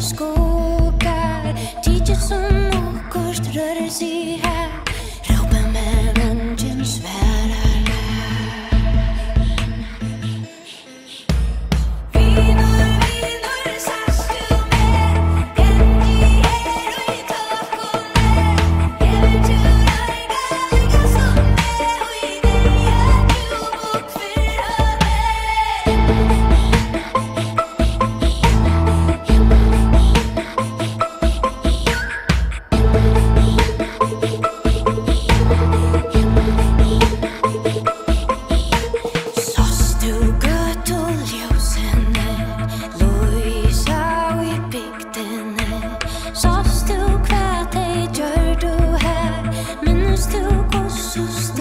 underscore Sást du hva det gjør du her? Minnes du hva så